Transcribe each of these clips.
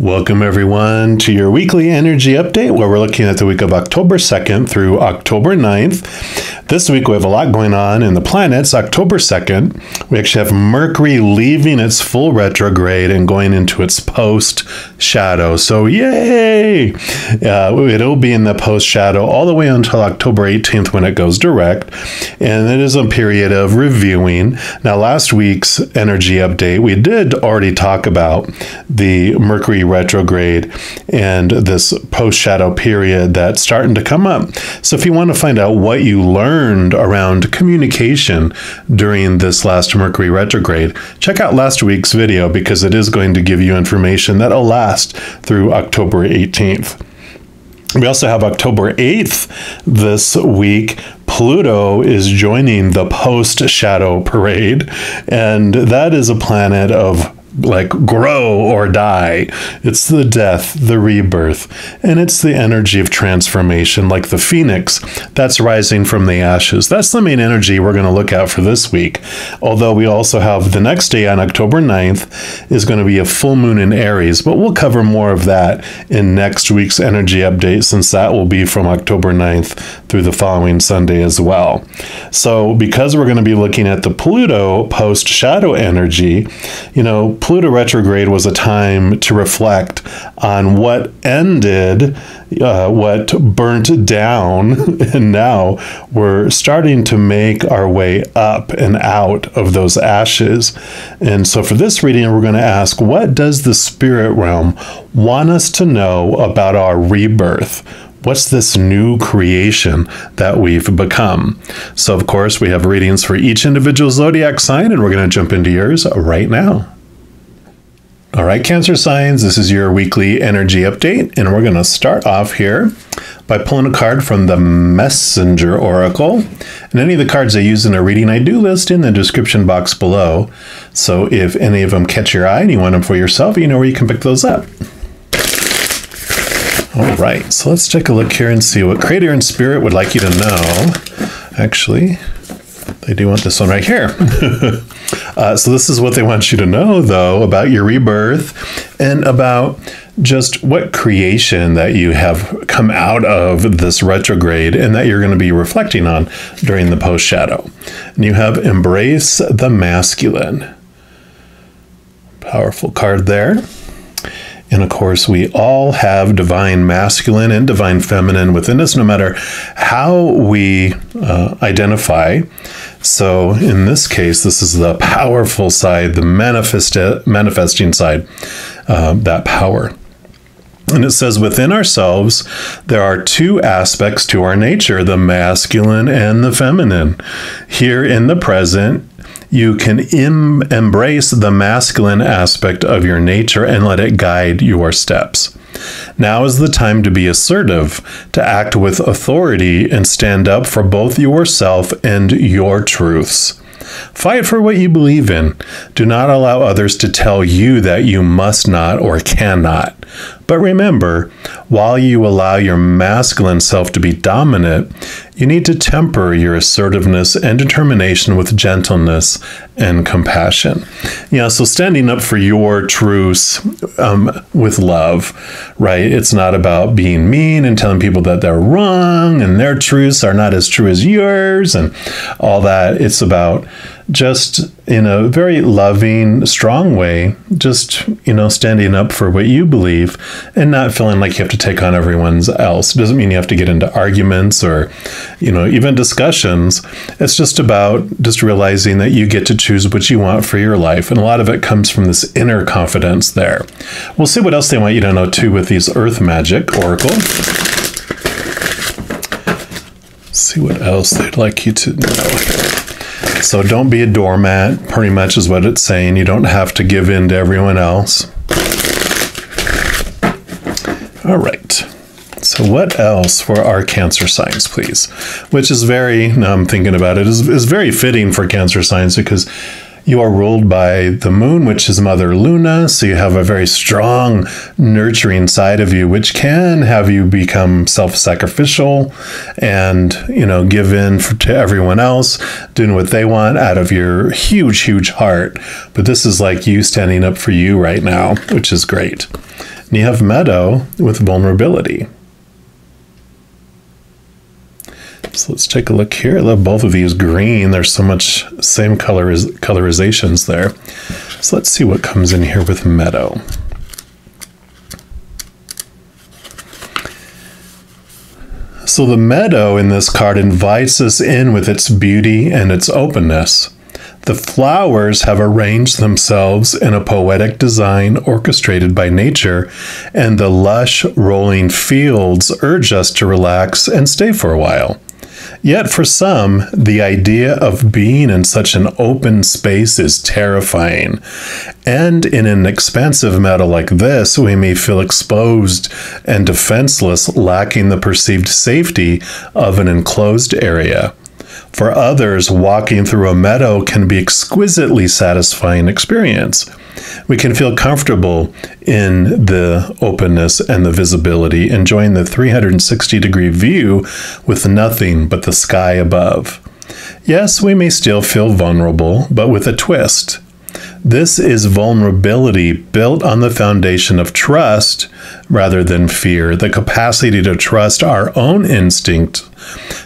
Welcome, everyone, to your weekly energy update where we're looking at the week of October 2nd through October 9th. This week we have a lot going on in the planets. October 2nd, we actually have Mercury leaving its full retrograde and going into its post shadow. So, yay! Uh, it'll be in the post shadow all the way until October 18th when it goes direct. And it is a period of reviewing. Now, last week's energy update, we did already talk about the Mercury retrograde and this post shadow period that's starting to come up. So, if you want to find out what you learned around communication during this last Mercury retrograde, check out last week's video because it is going to give you information that'll last through October 18th. We also have October 8th this week. Pluto is joining the post shadow parade, and that is a planet of like grow or die. It's the death, the rebirth, and it's the energy of transformation, like the phoenix that's rising from the ashes. That's the main energy we're going to look at for this week. Although we also have the next day on October 9th is going to be a full moon in Aries, but we'll cover more of that in next week's energy update since that will be from October 9th through the following Sunday as well. So, because we're going to be looking at the Pluto post shadow energy, you know, Pluto retrograde was a time to reflect on what ended, uh, what burnt down, and now we're starting to make our way up and out of those ashes. And so for this reading, we're going to ask what does the spirit realm want us to know about our rebirth? What's this new creation that we've become? So, of course, we have readings for each individual zodiac sign, and we're going to jump into yours right now. All right, Cancer signs, this is your weekly energy update, and we're going to start off here by pulling a card from the Messenger Oracle. And any of the cards I use in a reading, I do list in the description box below. So if any of them catch your eye and you want them for yourself, you know where you can pick those up. All right, so let's take a look here and see what Creator and Spirit would like you to know. Actually, they do want this one right here. uh, so, this is what they want you to know, though, about your rebirth and about just what creation that you have come out of this retrograde and that you're going to be reflecting on during the post shadow. And you have Embrace the Masculine. Powerful card there. And of course, we all have divine masculine and divine feminine within us, no matter how we uh, identify. So, in this case, this is the powerful side, the manifest, manifesting side, uh, that power. And it says, within ourselves, there are two aspects to our nature the masculine and the feminine. Here in the present, you can Im- embrace the masculine aspect of your nature and let it guide your steps. Now is the time to be assertive, to act with authority, and stand up for both yourself and your truths. Fight for what you believe in. Do not allow others to tell you that you must not or cannot. But remember, while you allow your masculine self to be dominant, you need to temper your assertiveness and determination with gentleness and compassion. Yeah, so standing up for your truths um, with love, right? It's not about being mean and telling people that they're wrong and their truths are not as true as yours and all that. It's about just in a very loving, strong way, just, you know, standing up for what you believe and not feeling like you have to take on everyone else. It doesn't mean you have to get into arguments or, you know, even discussions. It's just about just realizing that you get to choose what you want for your life. And a lot of it comes from this inner confidence there. We'll see what else they want you to know too with these Earth Magic Oracle. See what else they'd like you to know. So don't be a doormat, pretty much is what it's saying. You don't have to give in to everyone else. All right. So what else for our cancer signs, please? Which is very, now I'm thinking about it, is, is very fitting for cancer signs because you are ruled by the moon, which is Mother Luna. So you have a very strong, nurturing side of you, which can have you become self sacrificial and, you know, give in for, to everyone else, doing what they want out of your huge, huge heart. But this is like you standing up for you right now, which is great. And you have Meadow with vulnerability. So let's take a look here. I love both of these green. There's so much same coloriz colorizations there. So let's see what comes in here with Meadow. So the meadow in this card invites us in with its beauty and its openness. The flowers have arranged themselves in a poetic design orchestrated by nature, and the lush, rolling fields urge us to relax and stay for a while. Yet for some, the idea of being in such an open space is terrifying. And in an expansive meadow like this, we may feel exposed and defenseless, lacking the perceived safety of an enclosed area. For others, walking through a meadow can be exquisitely satisfying experience. We can feel comfortable in the openness and the visibility, enjoying the 360 degree view with nothing but the sky above. Yes, we may still feel vulnerable, but with a twist. This is vulnerability built on the foundation of trust rather than fear, the capacity to trust our own instinct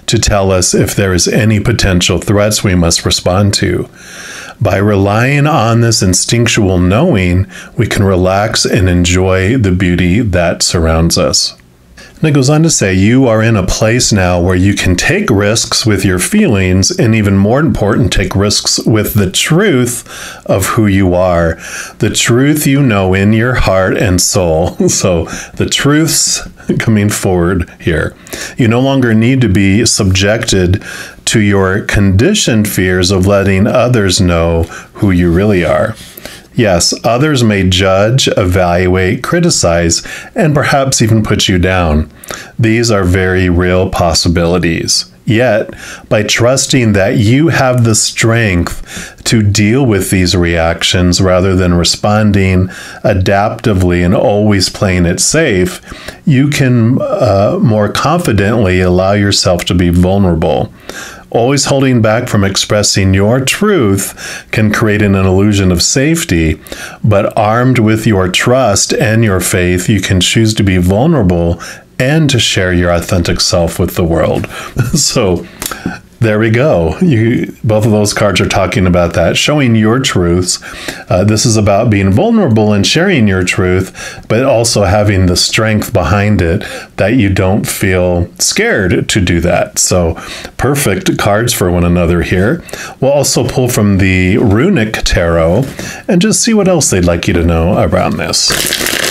to tell us if there is any potential threats we must respond to. By relying on this instinctual knowing, we can relax and enjoy the beauty that surrounds us. And it goes on to say, you are in a place now where you can take risks with your feelings, and even more important, take risks with the truth of who you are, the truth you know in your heart and soul. So the truths coming forward here. You no longer need to be subjected to your conditioned fears of letting others know who you really are. Yes, others may judge, evaluate, criticize, and perhaps even put you down. These are very real possibilities. Yet, by trusting that you have the strength to deal with these reactions rather than responding adaptively and always playing it safe, you can uh, more confidently allow yourself to be vulnerable. Always holding back from expressing your truth can create an illusion of safety, but armed with your trust and your faith, you can choose to be vulnerable and to share your authentic self with the world. so, there we go. You, both of those cards are talking about that, showing your truths. Uh, this is about being vulnerable and sharing your truth, but also having the strength behind it that you don't feel scared to do that. So, perfect cards for one another here. We'll also pull from the Runic Tarot and just see what else they'd like you to know around this.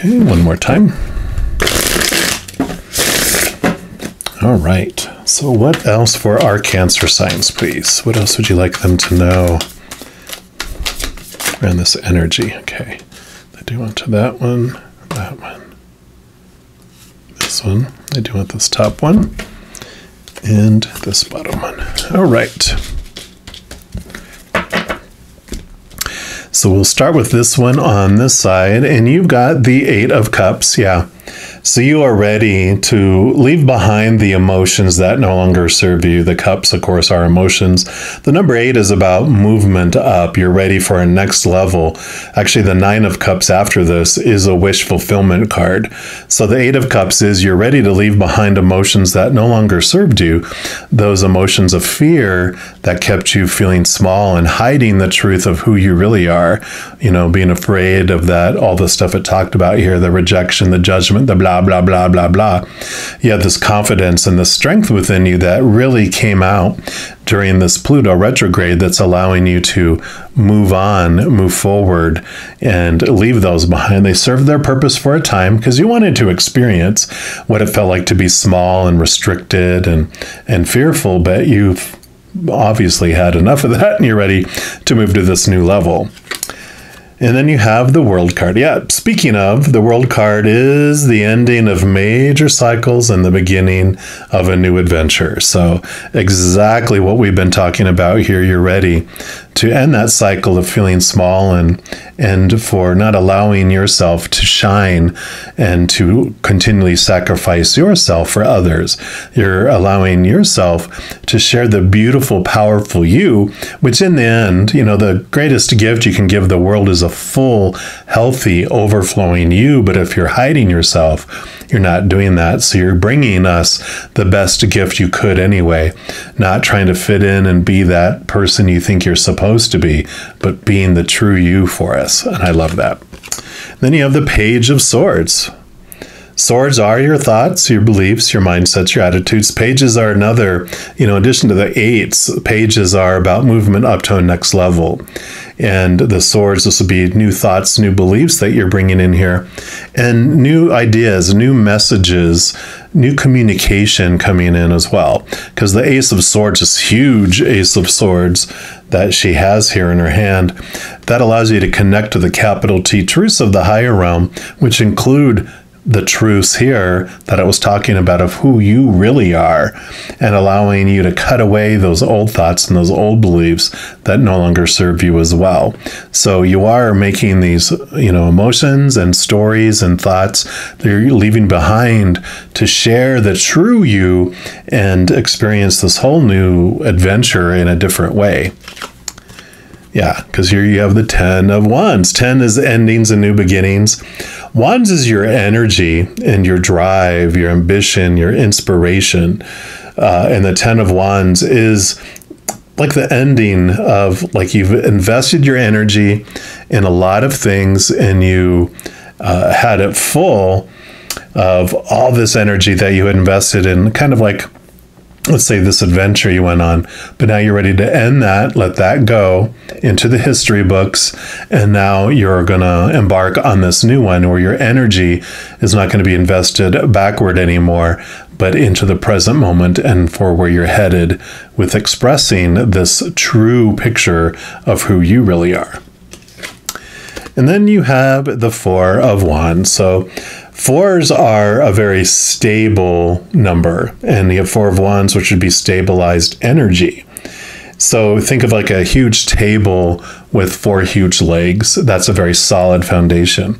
Okay, one more time. All right. So, what else for our Cancer signs, please? What else would you like them to know around this energy? Okay. I do want to that one, that one, this one. I do want this top one, and this bottom one. All right. So we'll start with this one on this side, and you've got the Eight of Cups. Yeah. So you are ready to leave behind the emotions that no longer serve you. The cups, of course, are emotions. The number eight is about movement up. You're ready for a next level. Actually, the nine of cups after this is a wish fulfillment card. So the eight of cups is you're ready to leave behind emotions that no longer served you. Those emotions of fear that kept you feeling small and hiding the truth of who you really are. You know, being afraid of that, all the stuff it talked about here, the rejection, the judgment, the blah blah, blah, blah, blah, blah. You have this confidence and the strength within you that really came out during this Pluto retrograde that's allowing you to move on, move forward, and leave those behind. They served their purpose for a time because you wanted to experience what it felt like to be small and restricted and, and fearful, but you've obviously had enough of that and you're ready to move to this new level. And then you have the world card. Yeah, speaking of, the world card is the ending of major cycles and the beginning of a new adventure. So, exactly what we've been talking about here. You're ready to end that cycle of feeling small and and for not allowing yourself to shine and to continually sacrifice yourself for others. You're allowing yourself to share the beautiful, powerful you, which in the end, you know, the greatest gift you can give the world is a full, healthy, overflowing you. But if you're hiding yourself, you're not doing that. So you're bringing us the best gift you could anyway, not trying to fit in and be that person you think you're supposed to be, but being the true you for us. And I love that. Then you have the Page of Swords. Swords are your thoughts, your beliefs, your mindsets, your attitudes. Pages are another, you know, in addition to the eights, pages are about movement up to a next level. And the swords, this will be new thoughts, new beliefs that you're bringing in here, and new ideas, new messages, new communication coming in as well. Because the Ace of Swords, this huge Ace of Swords that she has here in her hand, that allows you to connect to the capital T truths of the higher realm, which include the truths here that I was talking about of who you really are and allowing you to cut away those old thoughts and those old beliefs that no longer serve you as well. So you are making these, you know, emotions and stories and thoughts that you're leaving behind to share the true you and experience this whole new adventure in a different way. Yeah, because here you have the 10 of Wands. 10 is endings and new beginnings. Wands is your energy and your drive, your ambition, your inspiration. Uh, and the Ten of Wands is like the ending of like you've invested your energy in a lot of things and you uh, had it full of all this energy that you had invested in, kind of like let's say this adventure you went on, but now you're ready to end that, let that go into the history books, and now you're going to embark on this new one where your energy is not going to be invested backward anymore, but into the present moment and for where you're headed with expressing this true picture of who you really are. And then you have the Four of Wands. So Fours are a very stable number, and you have Four of Wands, which would be stabilized energy. So think of like a huge table with four huge legs. That's a very solid foundation.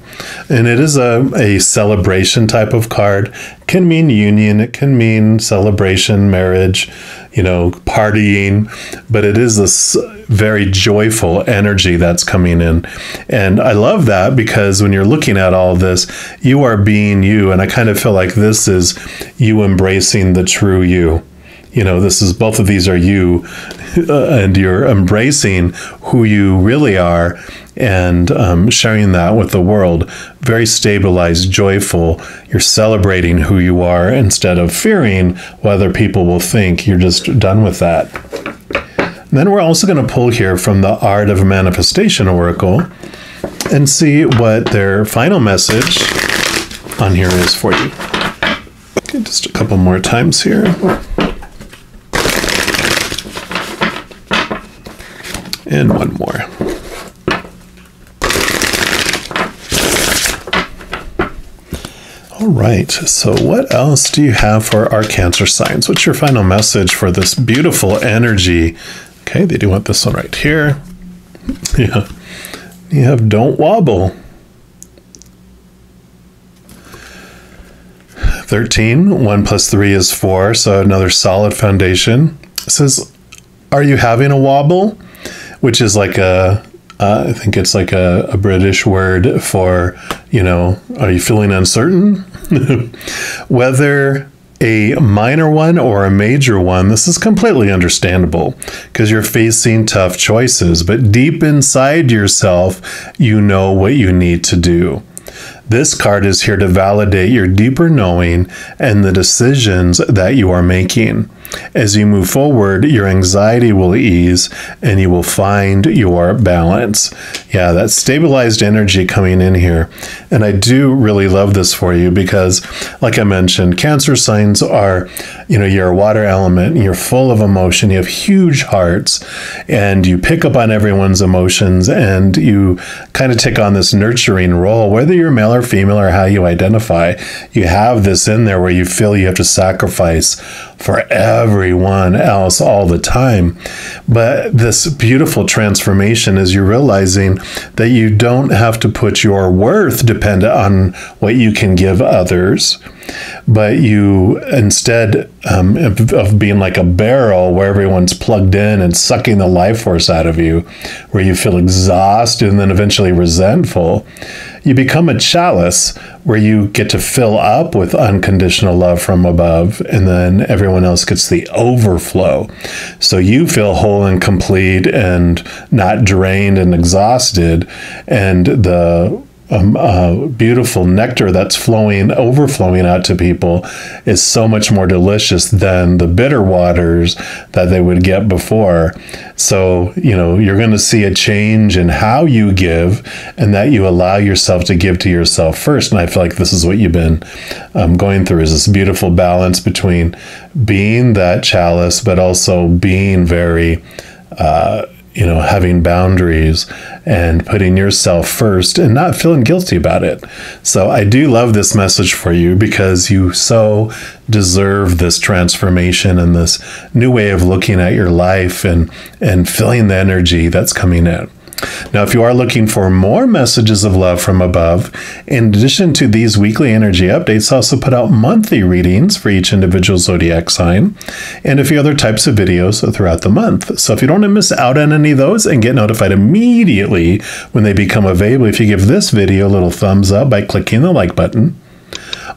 And it is a, a celebration type of card. Can mean union, it can mean celebration, marriage, you know, partying, but it is this very joyful energy that's coming in. And I love that because when you're looking at all this, you are being you. And I kind of feel like this is you embracing the true you you know this is both of these are you uh, and you're embracing who you really are and um, sharing that with the world. Very stabilized joyful. You're celebrating who you are instead of fearing whether people will think you're just done with that. And then we're also going to pull here from the art of manifestation oracle and see what their final message on here is for you. Okay, just a couple more times here. And one more. All right, so what else do you have for our Cancer signs? What's your final message for this beautiful energy? Okay, they do want this one right here. Yeah. You have don't wobble. 13, 1 plus 3 is 4, so another solid foundation. It says, Are you having a wobble? which is like a uh, I think it's like a, a, British word for, you know, are you feeling uncertain? Whether a minor one or a major one, this is completely understandable because you're facing tough choices, but deep inside yourself, you know what you need to do. This card is here to validate your deeper knowing and the decisions that you are making. As you move forward, your anxiety will ease and you will find your balance. Yeah, that stabilized energy coming in here. And I do really love this for you because, like I mentioned, Cancer signs are, you know, you're a water element, you're full of emotion, you have huge hearts, and you pick up on everyone's emotions and you kind of take on this nurturing role, whether you're male or female or how you identify, you have this in there where you feel you have to sacrifice for everyone else all the time. But this beautiful transformation is you're realizing that you don't have to put your worth dependent on what you can give others but you instead um, of, of, being like a barrel where everyone's plugged in and sucking the life force out of you, where you feel exhausted and then eventually resentful, you become a chalice where you get to fill up with unconditional love from above, and then everyone else gets the overflow. So you feel whole and complete and not drained and exhausted, and the um, uh, beautiful nectar that's flowing, overflowing out to people is so much more delicious than the bitter waters that they would get before. So, you know, you're going to see a change in how you give and that you allow yourself to give to yourself first. And I feel like this is what you've been um, going through is this beautiful balance between being that chalice, but also being very, uh, you know, having boundaries and putting yourself first and not feeling guilty about it. So I do love this message for you because you so deserve this transformation and this new way of looking at your life and and feeling the energy that's coming in. Now, if you are looking for more messages of love from above, in addition to these weekly energy updates, I also put out monthly readings for each individual zodiac sign and a few other types of videos throughout the month. So if you don't want to miss out on any of those and get notified immediately when they become available, if you give this video a little thumbs up by clicking the like button,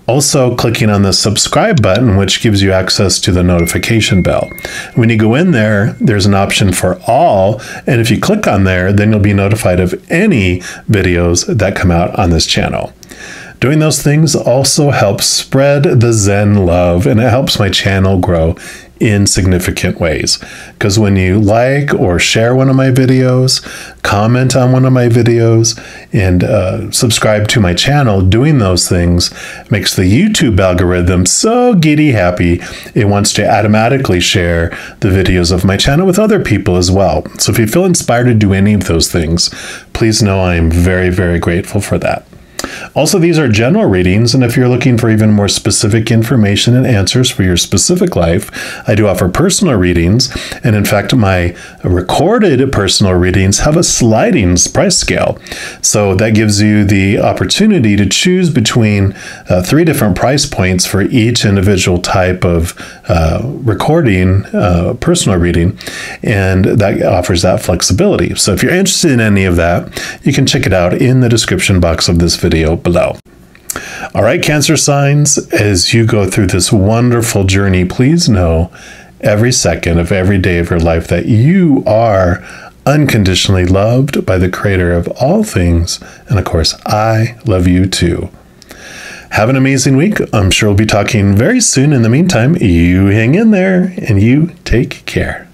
also, clicking on the subscribe button, which gives you access to the notification bell. When you go in there, there's an option for all. And if you click on there, then you'll be notified of any videos that come out on this channel. Doing those things also helps spread the Zen love and it helps my channel grow in significant ways. Because when you like or share one of my videos, comment on one of my videos, and uh, subscribe to my channel, doing those things makes the YouTube algorithm so giddy happy it wants to automatically share the videos of my channel with other people as well. So if you feel inspired to do any of those things, please know I am very, very grateful for that. Also, these are general readings, and if you're looking for even more specific information and answers for your specific life, I do offer personal readings. And in fact, my recorded personal readings have a sliding price scale. So that gives you the opportunity to choose between uh, three different price points for each individual type of uh, recording, uh, personal reading, and that offers that flexibility. So if you're interested in any of that, you can check it out in the description box of this video below. All right, Cancer signs, as you go through this wonderful journey, please know every second of every day of your life that you are unconditionally loved by the creator of all things. And of course, I love you too. Have an amazing week. I'm sure we'll be talking very soon. In the meantime, you hang in there and you take care.